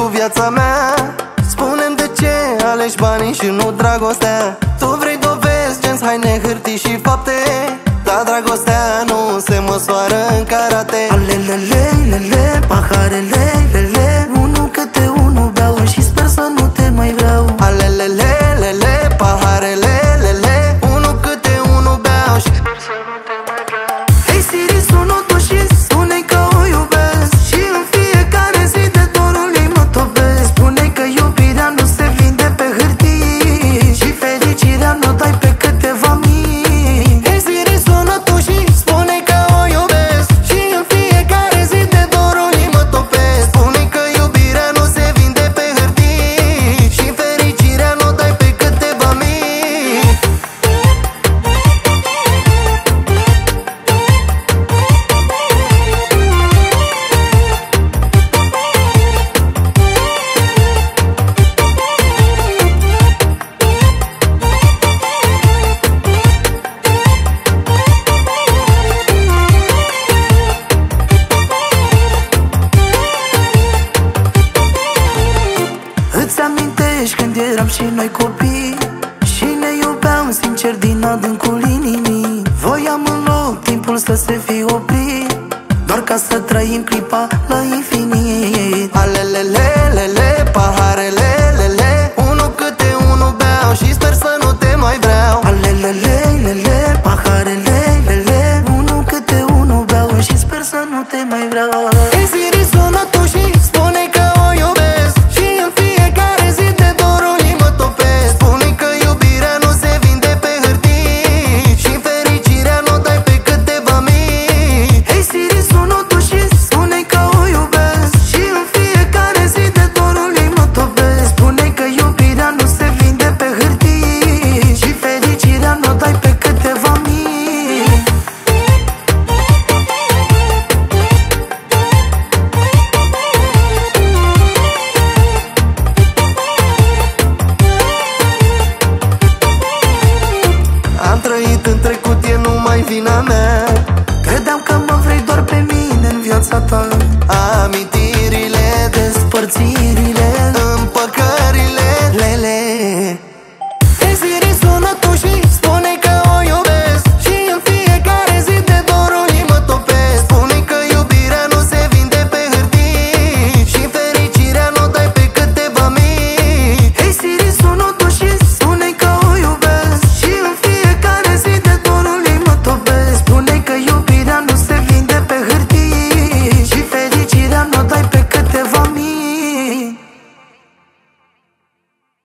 cu viața mea. Spune-mi de ce alegi banii și nu dragostea. Tu vrei dovezi, genți, haine, hârtii și fapte. Dar dragostea nu se măsoară în karate. Alelele, lele, paharele, lele și noi copii Și ne iubeam sincer din adâncul inimii Voiam în loc timpul să se fi oprit Doar ca să trăim clipa la infinit. am trăit în trecut e numai vina mea. Credeam că mă vrei doar pe mine în viața ta. Amintirile, despărțirile, împăcările, lele